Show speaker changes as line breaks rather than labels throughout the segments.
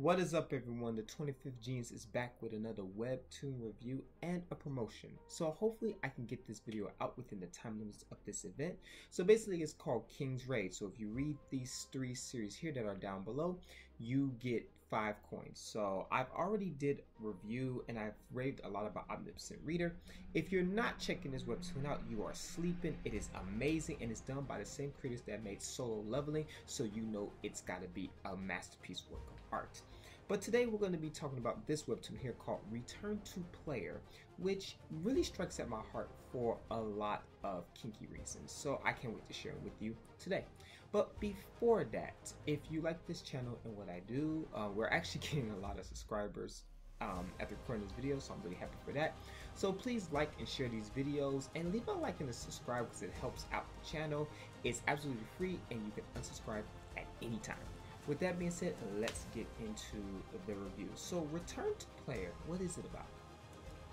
What is up everyone, the 25th Genius is back with another webtoon review and a promotion. So hopefully I can get this video out within the time limits of this event. So basically it's called King's Raid. So if you read these three series here that are down below, you get five coins. So I've already did review and I've raved a lot about Omnipotent Reader. If you're not checking this webtoon out, you are sleeping. It is amazing and it's done by the same creators that made Solo Leveling. So you know it's gotta be a masterpiece work of art. But today we're going to be talking about this webtoon here called Return to Player, which really strikes at my heart for a lot of kinky reasons. So I can't wait to share it with you today. But before that, if you like this channel and what I do, uh, we're actually getting a lot of subscribers um, at the recording this video, so I'm really happy for that. So please like and share these videos and leave a like and a subscribe because it helps out the channel. It's absolutely free and you can unsubscribe at any time. With that being said, let's get into the review. So Return to Player, what is it about?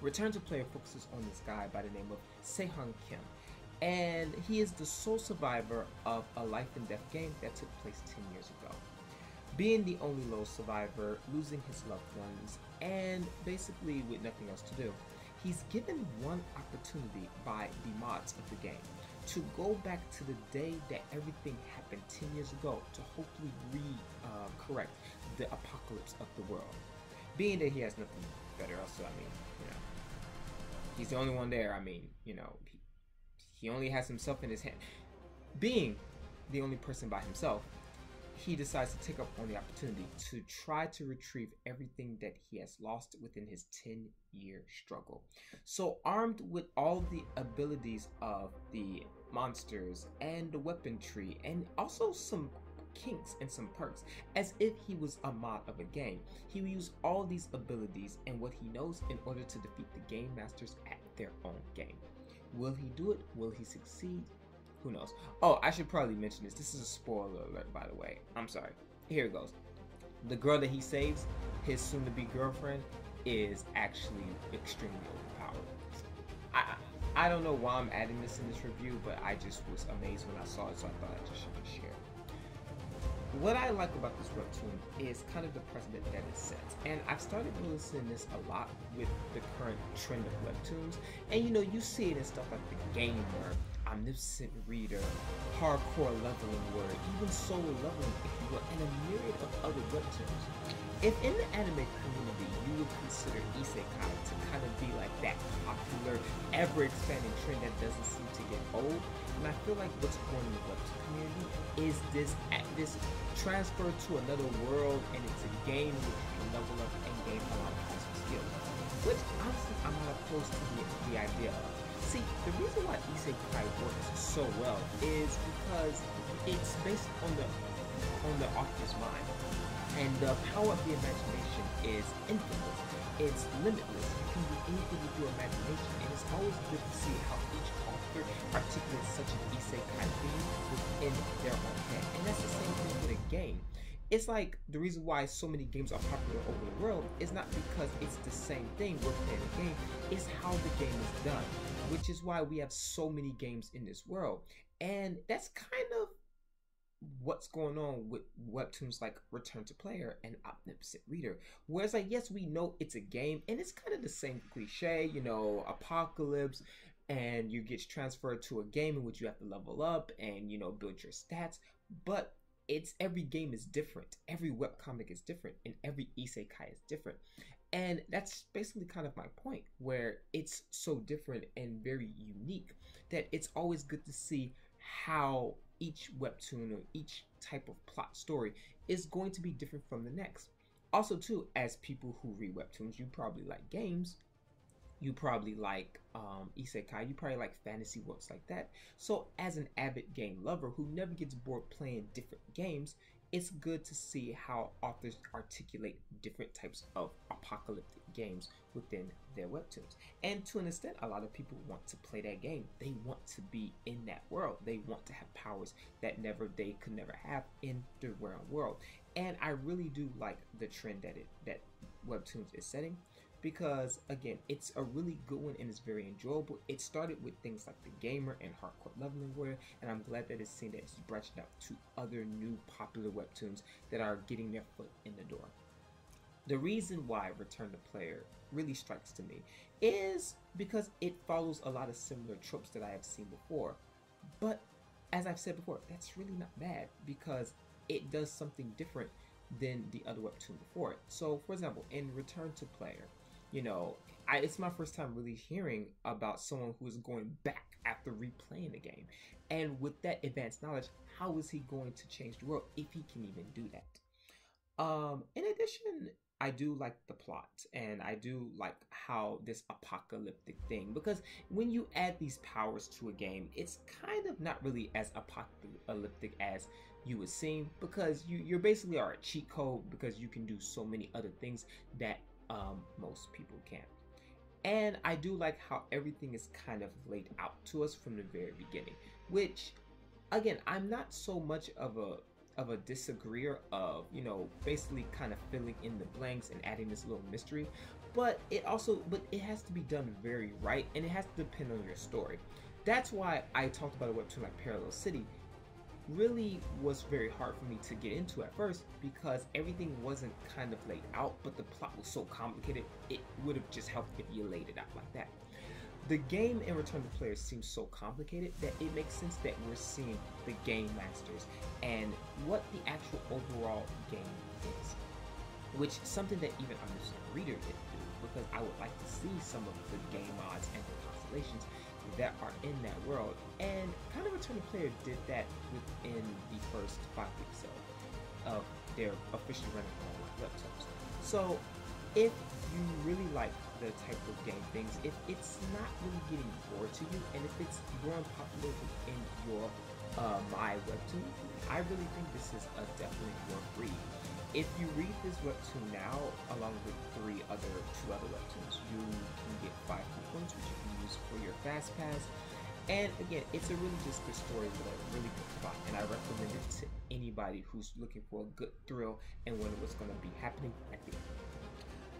Return to Player focuses on this guy by the name of Sehun Kim. And he is the sole survivor of a life and death game that took place 10 years ago. Being the only low survivor, losing his loved ones, and basically with nothing else to do, he's given one opportunity by the mods of the game to go back to the day that everything happened 10 years ago to hopefully re-correct uh, the apocalypse of the world. Being that he has nothing better else, so I mean, you know, he's the only one there. I mean, you know, he, he only has himself in his hand. Being the only person by himself, he decides to take up on the opportunity to try to retrieve everything that he has lost within his 10 year struggle. So, armed with all the abilities of the monsters and the weapon tree, and also some kinks and some perks, as if he was a mod of a game, he will use all these abilities and what he knows in order to defeat the game masters at their own game. Will he do it? Will he succeed? Who knows? Oh, I should probably mention this. This is a spoiler alert, by the way. I'm sorry. Here it goes. The girl that he saves, his soon-to-be girlfriend, is actually extremely overpowered. I I don't know why I'm adding this in this review, but I just was amazed when I saw it, so I thought I just should share. What I like about this webtoon is kind of the precedent that it sets. And I've started noticing this a lot with the current trend of webtoons. And you know, you see it in stuff like The Gamer, omniscient Reader, Hardcore Leveling Warrior, even Solo Leveling, if you will, and a myriad of other webtoons. If in the anime community you would consider isekai to kind of be like that popular, ever-expanding trend that doesn't seem to get old, and I feel like what's going on in the webtoon community is this this transfer to another world, and it's a game which you can level up and gain a lot of awesome skills. Which honestly, I'm not opposed to the, the idea of. See, the reason why isekai works so well is because it's based on the on the author's mind. And the power of the imagination is infinite. It's limitless. You can do anything with your imagination. And it's always good to see how each author articulates such an isekai theme within their own head. And that's the same thing with a game it's like the reason why so many games are popular over the world is not because it's the same thing we're playing a game, it's how the game is done, which is why we have so many games in this world. And that's kind of what's going on with webtoons like Return to Player and Omnipotent Reader. Whereas, like, yes, we know it's a game and it's kind of the same cliche, you know, apocalypse, and you get transferred to a game in which you have to level up and, you know, build your stats. But it's every game is different every webcomic is different and every isekai is different and that's basically kind of my point where it's so different and very unique that it's always good to see how each webtoon or each type of plot story is going to be different from the next. Also too as people who read webtoons you probably like games. You probably like um, isekai, you probably like fantasy worlds like that. So, as an avid game lover who never gets bored playing different games, it's good to see how authors articulate different types of apocalyptic games within their webtoons. And to an extent, a lot of people want to play that game. They want to be in that world. They want to have powers that never they could never have in the real world. And I really do like the trend that it that webtoons is setting because again it's a really good one and it's very enjoyable it started with things like the gamer and hardcore leveling and i'm glad that it's seen that it's branching out to other new popular webtoons that are getting their foot in the door The reason why Return to Player really strikes to me is because it follows a lot of similar tropes that I have seen before. But as I've said before, that's really not bad because it does something different than the other webtoon before it. So, for example, in Return to Player, you know, I, it's my first time really hearing about someone who is going back after replaying the game. And with that advanced knowledge, how is he going to change the world if he can even do that? Um, in addition, I do like the plot and I do like how this apocalyptic thing because when you add these powers to a game, it's kind of not really as apocalyptic as you would seem because you you basically are a cheat code because you can do so many other things that um, most people can't. And I do like how everything is kind of laid out to us from the very beginning, which again, I'm not so much of a of a disagreeer of, you know, basically kind of filling in the blanks and adding this little mystery, but it also but it has to be done very right and it has to depend on your story. That's why I talked about a webtoon like Parallel City really was very hard for me to get into at first because everything wasn't kind of laid out, but the plot was so complicated, it would have just helped if you laid it out like that. The game in Return to Players seems so complicated that it makes sense that we're seeing the game masters and what the actual overall game is. Which is something that even Understand Reader didn't do because I would like to see some of the game mods and the constellations that are in that world. And kind of Return to Player did that within the first five weeks of, of their officially running online webtoons. So if you really like the type of game things, if it's not really getting bored to you, and if it's growing popular in your uh, my webtoon, I really think this is a definitely worth read. If you read this webtoon now, along with three other two other webtoons, you can get five coupons, which you can use for your fast pass. And again, it's a really just good story with a really good plot, and I recommend it to anybody who's looking for a good thrill and wonder what's going to be happening at the end.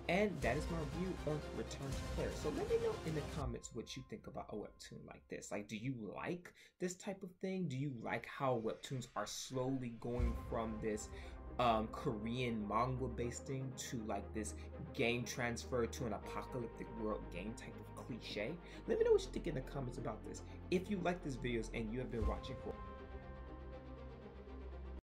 And that is my review on Return to Player. So let me know in the comments what you think about a webtoon like this. Like, do you like this type of thing? Do you like how webtoons are slowly going from this um, Korean manga based thing to like this game transfer to an apocalyptic world game type of cliche? Let me know what you think in the comments about this. If you like these videos and you have been watching for